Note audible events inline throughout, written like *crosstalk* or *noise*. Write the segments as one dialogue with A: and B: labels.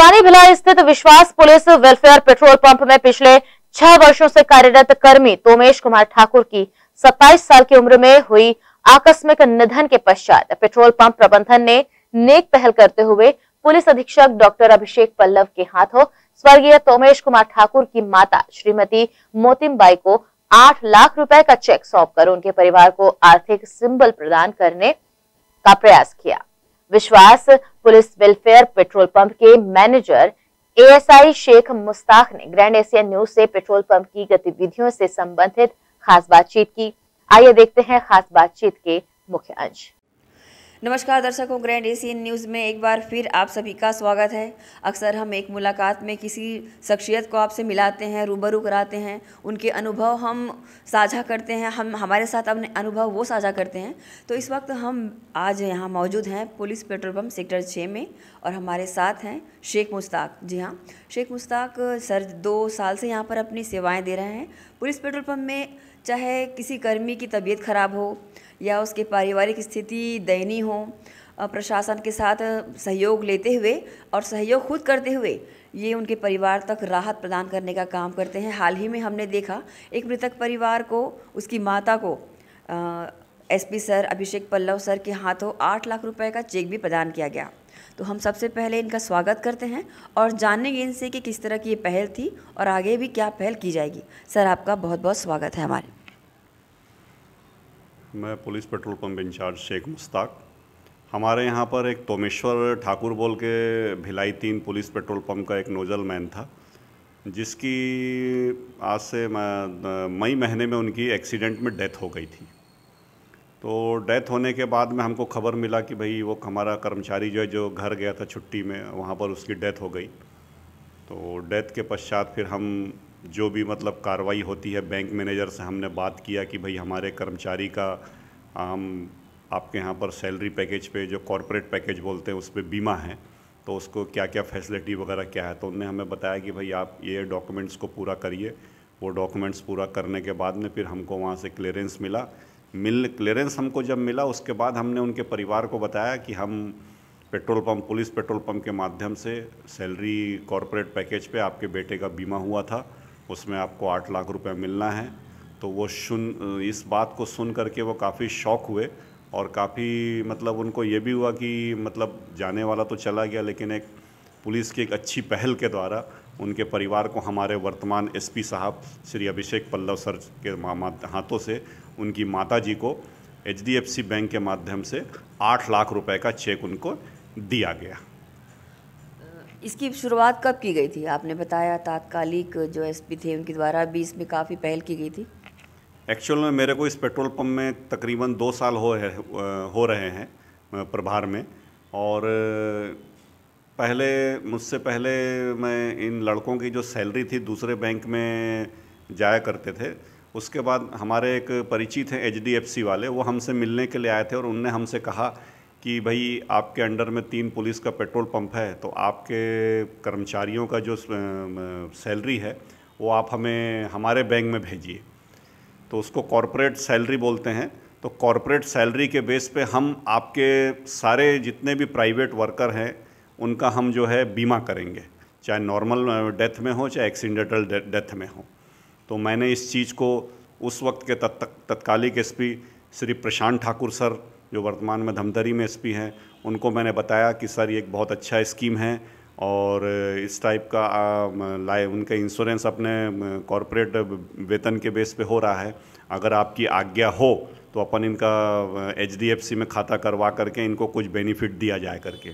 A: पुरानी भिलाई स्थित विश्वास पुलिस वेलफेयर पेट्रोल पंप में पिछले छह वर्षों से कार्यरत कर्मी तोमेश कुमार ठाकुर की 27 साल की उम्र में हुई आकस्मिक निधन के पश्चात पेट्रोल पंप प्रबंधन ने नेक पहल करते हुए पुलिस अधीक्षक डॉक्टर अभिषेक पल्लव के हाथों स्वर्गीय तोमेश कुमार ठाकुर की माता श्रीमती मोतिम बाई को आठ लाख रुपए का चेक सौंप कर उनके परिवार को आर्थिक सिंबल प्रदान करने का प्रयास किया। विश्वास पुलिस वेलफेयर पेट्रोल पंप के मैनेजर एएसआई शेख मुस्ताक ने ग्रैंड एशिया न्यूज़ से पेट्रोल पंप की गतिविधियों से संबंधित खास बातचीत की। आइए देखते हैं खास बातचीत के मुख्य अंश।
B: नमस्कार दर्शकों ग्रैंड एशियन न्यूज़ में एक बार फिर आप सभी का स्वागत है। अक्सर हम एक मुलाकात में किसी शख्सियत को आपसे मिलाते हैं, रूबरू कराते हैं, उनके अनुभव हम साझा करते हैं, हम, हमारे साथ अपने अनुभव वो साझा करते हैं। तो इस वक्त हम आज यहाँ मौजूद हैं पुलिस पेट्रोल पम्प सेक्टर छः में और हमारे साथ हैं शेख मुश्ताक। जी हाँ शेख मुश्ताक, सर दो साल से यहाँ पर अपनी सेवाएँ दे रहे हैं। पुलिस पेट्रोल पम्प में चाहे किसी कर्मी की तबीयत ख़राब हो या उसके पारिवारिक स्थिति दयनीय हो प्रशासन के साथ सहयोग लेते हुए और सहयोग खुद करते हुए ये उनके परिवार तक राहत प्रदान करने का काम करते हैं। हाल ही में हमने देखा, एक मृतक परिवार को, उसकी माता को SP sir Abhishek Pallav sir के हाथों आठ लाख रुपए का चेक भी प्रदान किया गया। तो हम सबसे पहले इनका स्वागत करते हैं और जानेंगे इनसे कि किस तरह की ये पहल थी और आगे भी क्या पहल की जाएगी। सर, आपका बहुत बहुत स्वागत है हमारे।
C: मैं police petrol pump incharge Sheikh Mushtaq. हमारे यहाँ पर एक तोमेश्वर ठाकुर बोल के भिलाई तीन पुलिस पेट्रोल पंप का एक नोजल मैन था, जिसकी आज से मई महीने में उनकी एक्सीडेंट में डेथ हो गई थी। तो डेथ होने के बाद में हमको खबर मिला कि भाई वो हमारा कर्मचारी जो है, जो घर गया था छुट्टी में, वहाँ पर उसकी डेथ हो गई। तो डेथ के पश्चात फिर हम जो भी मतलब कार्रवाई होती है, बैंक मैनेजर से हमने बात किया कि भाई हमारे कर्मचारी का हम आपके यहाँ पर सैलरी पैकेज पे जो कॉरपोरेट पैकेज बोलते हैं, उस पर बीमा है तो उसको क्या क्या फैसिलिटी वगैरह क्या है? तो उनने हमें बताया कि भाई आप ये डॉक्यूमेंट्स को पूरा करिए। वो डॉक्यूमेंट्स पूरा करने के बाद में फिर हमको वहाँ से क्लियरेंस मिला। मिल, क्लियरेंस हमको जब मिला, उसके बाद हमने उनके परिवार को बताया कि हम petrol pump, police petrol pump के माध्यम से सैलरी कॉरपोरेट पैकेज पे आपके बेटे का बीमा हुआ था। उसमें आपको आठ लाख रुपए मिलना है। तो वो सुन, इस बात को सुन करके वो काफ़ी शौक हुए और काफ़ी मतलब उनको ये भी हुआ कि मतलब जाने वाला तो चला गया, लेकिन एक पुलिस की एक अच्छी पहल के द्वारा उनके परिवार को हमारे वर्तमान एसपी साहब श्री अभिषेक पल्लव सर के हाथों से, उनकी माता जी को HDFC बैंक के माध्यम से आठ लाख रुपए का चेक उनको दिया गया।
B: इसकी शुरुआत कब की गई थी? आपने बताया तात्कालिक जो एसपी थे उनके द्वारा भी इसमें काफ़ी पहल की गई थी।
C: एक्चुअल में मेरे को इस पेट्रोल पंप में तकरीबन दो साल हो है, हो रहे हैं प्रभार में। और पहले मुझसे पहले मैं इन लड़कों की जो सैलरी थी दूसरे बैंक में जाया करते थे। उसके बाद हमारे एक परिचित हैं एचडीएफसी वाले वो हमसे मिलने के लिए आए थे और उनने हमसे कहा कि भाई आपके अंडर में तीन पुलिस का पेट्रोल पंप है तो आपके कर्मचारियों का जो सैलरी है, वो आप हमें, हमारे बैंक में भेजिए। तो उसको कॉरपोरेट सैलरी बोलते हैं। तो कॉरपोरेट सैलरी के बेस पे हम आपके सारे जितने भी प्राइवेट वर्कर हैं, उनका हम जो है बीमा करेंगे। चाहे नॉर्मल डेथ में हो, चाहे एक्सीडेंटल डेथ में हो। तो मैंने इस चीज़ को उस वक्त के तत्कालिक एसपी श्री प्रशांत ठाकुर सर जो वर्तमान में धमतरी में एसपी हैं, उनको मैंने बताया कि सर ये एक बहुत अच्छा स्कीम है और इस टाइप का लाए उनका इंश्योरेंस अपने कॉरपोरेट वेतन के बेस पे हो रहा है। अगर आपकी आज्ञा हो तो अपन इनका एचडीएफसी में खाता करवा करके इनको कुछ बेनिफिट दिया जाए करके।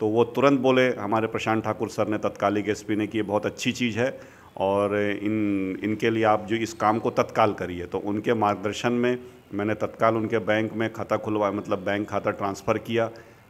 C: तो वो तुरंत बोले, हमारे प्रशांत ठाकुर सर ने तत्कालिक एसपी ने कि ये बहुत अच्छी चीज़ है और इन, इनके लिए आप जो इस काम को तत्काल करिए। तो उनके मार्गदर्शन में मैंने तत्काल उनके बैंक में खाता खुलवा मतलब बैंक खाता ट्रांसफ़र किया।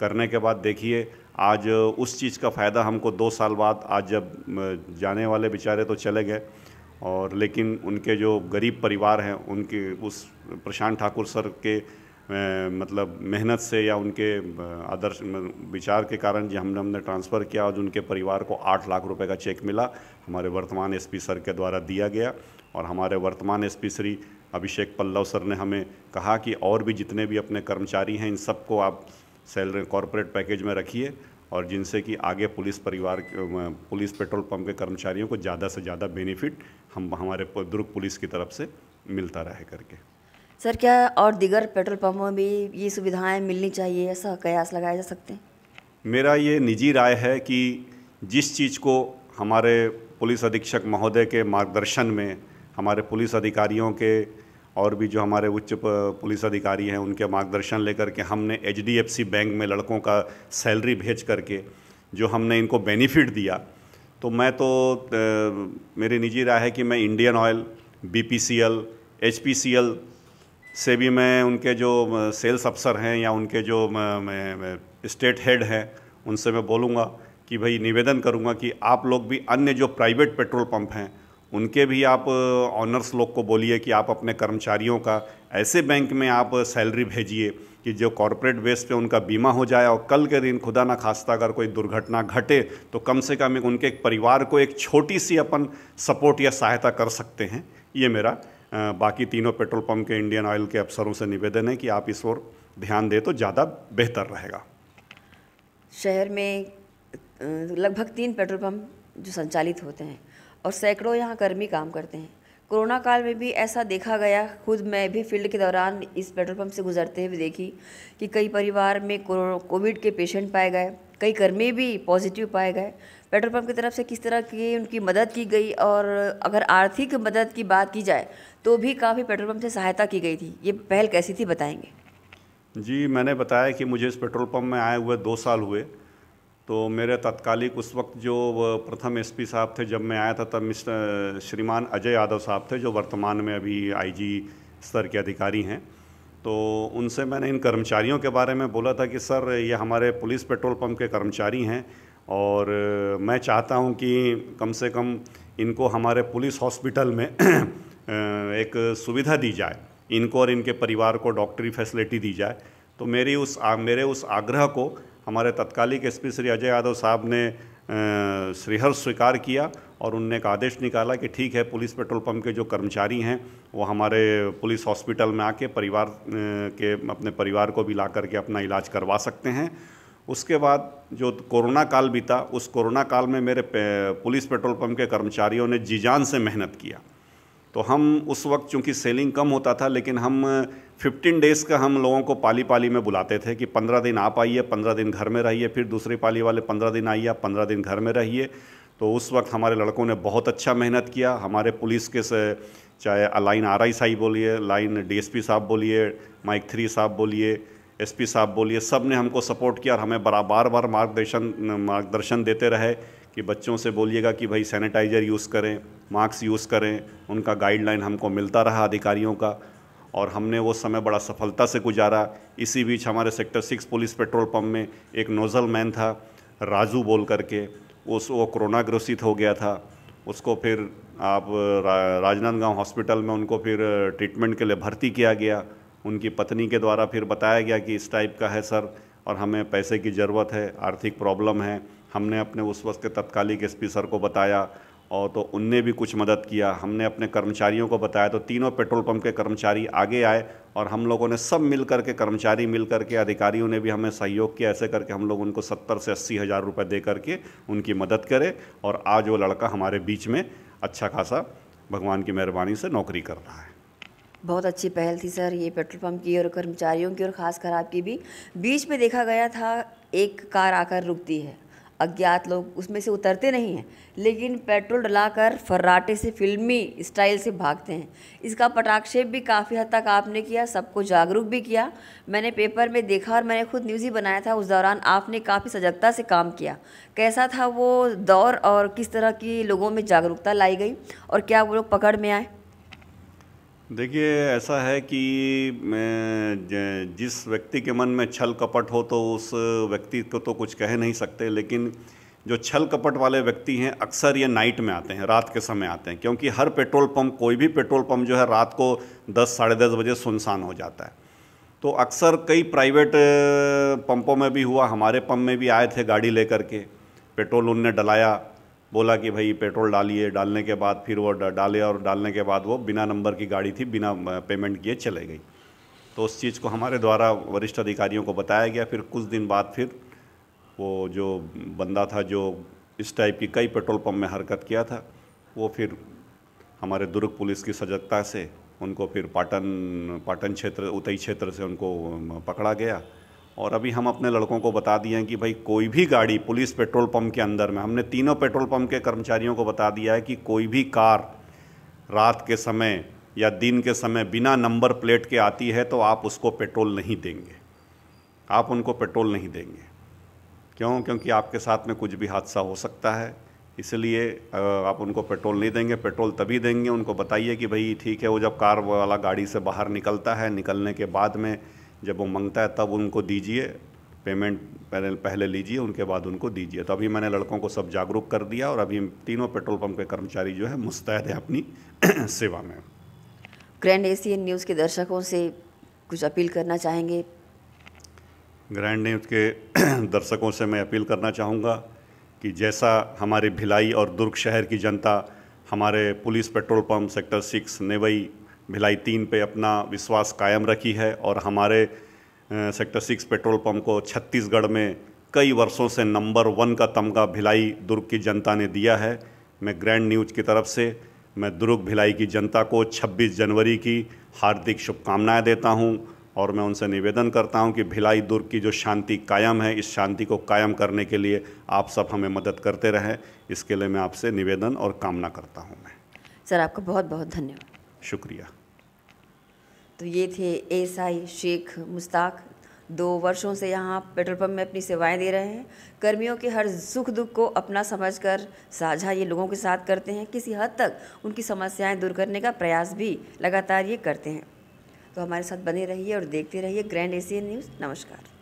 C: करने के बाद देखिए, आज उस चीज़ का फ़ायदा हमको दो साल बाद, आज जब जाने वाले बेचारे तो चले गए। और लेकिन उनके जो गरीब परिवार हैं, उनके, उस प्रशांत ठाकुर सर के मतलब मेहनत से या उनके आदर्श विचार के कारण जो हमने हमने ट्रांसफ़र किया और उनके परिवार को आठ लाख रुपए का चेक मिला। हमारे वर्तमान एसपी सर के द्वारा दिया गया। और हमारे वर्तमान एसपी श्री अभिषेक पल्लव सर ने हमें कहा कि और भी जितने भी अपने कर्मचारी हैं इन सबको आप सैलरी कॉरपोरेट पैकेज में रखिए और जिनसे कि आगे पुलिस परिवार पुलिस पेट्रोल पंप के कर्मचारियों को ज़्यादा से ज़्यादा बेनिफिट हम हमारे दुर्ग पुलिस की तरफ़ से मिलता रहे करके।
B: सर क्या और दिगर पेट्रोल पंपों में भी ये सुविधाएँ मिलनी चाहिए? ऐसा कयास लगाए जा सकते हैं?
C: मेरा ये निजी राय है कि जिस चीज़ को हमारे पुलिस अधीक्षक महोदय के मार्गदर्शन में हमारे पुलिस अधिकारियों के और भी जो हमारे उच्च पुलिस अधिकारी हैं, उनके मार्गदर्शन लेकर के हमने एचडीएफसी बैंक में लड़कों का सैलरी भेज करके जो हमने इनको बेनिफिट दिया। तो मैं तो मेरी निजी राय है कि मैं Indian Oil B P C भी मैं उनके जो सेल्स अफसर हैं या उनके जो स्टेट हेड हैं, उनसे मैं बोलूँगा कि भाई निवेदन करूँगा कि आप लोग भी अन्य जो प्राइवेट पेट्रोल पंप हैं उनके भी आप ऑनर्स लोग को बोलिए कि आप अपने कर्मचारियों का, ऐसे बैंक में आप सैलरी भेजिए कि जो कॉरपोरेट बेस पे उनका बीमा हो जाए और कल के दिन खुदा ना खास्ता अगर कोई दुर्घटना घटे तो कम से कम एक उनके एक परिवार को एक छोटी सी अपन सपोर्ट या सहायता कर सकते हैं। ये मेरा बाकी तीनों पेट्रोल पंप के इंडियन ऑयल के अफसरों से निवेदन है कि आप इस ओर ध्यान दें तो ज़्यादा बेहतर रहेगा।
B: शहर में लगभग तीन पेट्रोल पम्प जो संचालित होते हैं और सैकड़ों यहाँ कर्मी काम करते हैं। कोरोना काल में भी ऐसा देखा गया, खुद मैं भी फ़ील्ड के दौरान इस पेट्रोल पंप से गुजरते हुए देखी कि कई परिवार में कोविड के पेशेंट पाए गए, कई कर्मी भी पॉजिटिव पाए गए। पेट्रोल पंप की तरफ़ से किस तरह की उनकी मदद की गई और अगर आर्थिक मदद की बात की जाए तो भी काफ़ी पेट्रोल पंप से सहायता की गई थी। ये पहल कैसी थी, बताएँगे?
C: जी, मैंने बताया कि मुझे इस पेट्रोल पंप में आए हुए दो साल हुए। तो मेरे तत्कालिक उस वक्त जो प्रथम एसपी साहब थे जब मैं आया था तब मिस्टर श्रीमान अजय यादव साहब थे जो वर्तमान में अभी आईजी स्तर के अधिकारी हैं। तो उनसे मैंने इन कर्मचारियों के बारे में बोला था कि सर ये हमारे पुलिस पेट्रोल पंप के कर्मचारी हैं और मैं चाहता हूँ कि कम से कम इनको हमारे पुलिस हॉस्पिटल में *clears throat* एक सुविधा दी जाए इनको और इनके परिवार को डॉक्टरी फैसिलिटी दी जाए। तो मेरी उस आ, मेरे उस आग्रह को हमारे तत्कालिक एसपी श्री अजय यादव साहब ने श्रीहर्ष स्वीकार किया और उनने एक आदेश निकाला कि ठीक है, पुलिस पेट्रोल पंप के जो कर्मचारी हैं, वो हमारे पुलिस हॉस्पिटल में आके परिवार के अपने परिवार को भी ला करके अपना इलाज करवा सकते हैं। उसके बाद जो कोरोना काल बीता, उस कोरोना काल में मेरे पुलिस पेट्रोल पंप के कर्मचारियों ने जी जान से मेहनत किया। तो हम उस वक्त चूँकि सेलिंग कम होता था, लेकिन हम 15 डेज़ का हम लोगों को पाली पाली में बुलाते थे कि 15 दिन आप आइए 15 दिन घर में रहिए, फिर दूसरी पाली वाले 15 दिन आइए, आप 15 दिन घर में रहिए। तो उस वक्त हमारे लड़कों ने बहुत अच्छा मेहनत किया। हमारे पुलिस के से चाहे लाइन आर आई साहब बोलिए, लाइन डीएसपी साहब बोलिए, माइक थ्री साहब बोलिए, एसपी साहब बोलिए सबने हमको सपोर्ट किया और हमें बड़ा बार बार मार्गदर्शन मार्गदर्शन देते रहे कि बच्चों से बोलिएगा कि भाई सैनिटाइज़र यूज़ करें, मास्क यूज़ करें, उनका गाइडलाइन हमको मिलता रहा अधिकारियों का। और हमने वो समय बड़ा सफलता से गुजारा। इसी बीच हमारे sector six police petrol pump में एक नोज़ल मैन था राजू बोल करके उस वो कोरोना ग्रसित हो गया था। उसको फिर आप रा, राजनांदगांव हॉस्पिटल में उनको फिर ट्रीटमेंट के लिए भर्ती किया गया। उनकी पत्नी के द्वारा फिर बताया गया कि इस टाइप का है सर और हमें पैसे की ज़रूरत है आर्थिक प्रॉब्लम है। हमने अपने उस वक्त के तत्कालिक एसपी सर को बताया। और तो उनने भी कुछ मदद किया। हमने अपने कर्मचारियों को बताया तो तीनों पेट्रोल पंप के कर्मचारी आगे आए और हम लोगों ने सब मिल कर के कर्मचारी मिल कर के अधिकारियों ने भी हमें सहयोग किया, ऐसे करके हम लोग उनको सत्तर से अस्सी हज़ार रुपये दे करके उनकी मदद करें और आज वो लड़का हमारे बीच में अच्छा खासा भगवान की मेहरबानी से नौकरी कर रहा है।
B: बहुत अच्छी पहल थी सर, ये पेट्रोल पंप की और कर्मचारियों की और ख़ास कर आपकी भी। बीच में देखा गया था, एक कार आकर रुकती है। अज्ञात लोग उसमें से उतरते नहीं हैं, लेकिन पेट्रोल डलाकर फर्राटे से फिल्मी स्टाइल से भागते हैं। इसका पटाक्षेप भी काफ़ी हद तक आपने किया, सबको जागरूक भी किया। मैंने पेपर में देखा और मैंने खुद न्यूज़ ही बनाया था, उस दौरान आपने काफ़ी सजगता से काम किया। कैसा था वो दौर और किस तरह की लोगों में जागरूकता लाई गई और क्या वो लोग पकड़ में आए?
C: देखिए, ऐसा है कि जिस व्यक्ति के मन में छल कपट हो तो उस व्यक्ति को तो कुछ कह नहीं सकते, लेकिन जो छल कपट वाले व्यक्ति हैं, अक्सर ये नाइट में आते हैं, रात के समय आते हैं, क्योंकि हर पेट्रोल पंप, कोई भी पेट्रोल पंप जो है, रात को दस, साढ़े दस बजे सुनसान हो जाता है। तो अक्सर कई प्राइवेट पंपों में भी हुआ, हमारे पंप में भी आए थे गाड़ी लेकर के, पेट्रोल उनने डलाया बोला कि भाई पेट्रोल डालिए, डालने के बाद फिर वो डाले और डालने के बाद वो बिना नंबर की गाड़ी थी, बिना पेमेंट किए चले गई। तो उस चीज़ को हमारे द्वारा वरिष्ठ अधिकारियों को बताया गया। फिर कुछ दिन बाद फिर वो जो बंदा था, जो इस टाइप की कई पेट्रोल पंप में हरकत किया था, वो फिर हमारे दुर्ग पुलिस की सजगता से उनको फिर पाटन पाटन क्षेत्र, उतई क्षेत्र से उनको पकड़ा गया। और अभी हम अपने लड़कों को बता दिए हैं कि भाई कोई भी गाड़ी पुलिस पेट्रोल पंप के अंदर में, हमने तीनों पेट्रोल पंप के कर्मचारियों को बता दिया है कि कोई भी कार रात के समय या दिन के समय बिना नंबर प्लेट के आती है तो आप उसको पेट्रोल नहीं देंगे। आप उनको पेट्रोल नहीं देंगे। क्यों? क्योंकि आपके साथ में कुछ भी हादसा हो सकता है। इसलिए आप उनको पेट्रोल नहीं देंगे, पेट्रोल तभी देंगे। उनको बताइए कि भाई ठीक है, वो जब कार वाला गाड़ी से बाहर निकलता है, निकलने के बाद में जब वो मंगता है तब उनको दीजिए पेमेंट पहले पहले लीजिए उनके बाद उनको दीजिए। तो अभी मैंने लड़कों को सब जागरूक कर दिया और अभी तीनों पेट्रोल पंप के कर्मचारी जो है मुस्तैद है अपनी *clears throat* सेवा में।
B: ग्रैंड एशियन न्यूज़ के दर्शकों से कुछ अपील करना चाहेंगे?
C: ग्रैंड न्यूज़ के *clears throat* दर्शकों से मैं अपील करना चाहूँगा कि जैसा हमारे भिलाई और दुर्ग शहर की जनता हमारे police petrol pump sector six Nevai Bhilai तीन पे अपना विश्वास कायम रखी है और हमारे सेक्टर सिक्स पेट्रोल पंप को छत्तीसगढ़ में कई वर्षों से नंबर वन का तमगा भिलाई दुर्ग की जनता ने दिया है। मैं ग्रैंड न्यूज़ की तरफ़ से, मैं दुर्ग भिलाई की जनता को 26 जनवरी की हार्दिक शुभकामनाएँ देता हूँ और मैं उनसे निवेदन करता हूँ कि भिलाई दुर्ग की जो शांति कायम है, इस शांति को कायम करने के लिए आप सब हमें मदद करते रहें। इसके लिए मैं आपसे निवेदन और कामना करता हूँ मैं।
B: सर, आपका बहुत बहुत धन्यवाद।
C: शुक्रिया।
B: तो ये थे एसआई शेख मुश्ताक दो वर्षों से यहाँ पेट्रोल पंप में अपनी सेवाएँ दे रहे हैं। कर्मियों के हर सुख दुख को अपना समझकर साझा ये लोगों के साथ करते हैं। किसी हद तक उनकी समस्याएँ दूर करने का प्रयास भी लगातार ये करते हैं। तो हमारे साथ बने रहिए और देखते रहिए ग्रैंड एशियन न्यूज़। नमस्कार।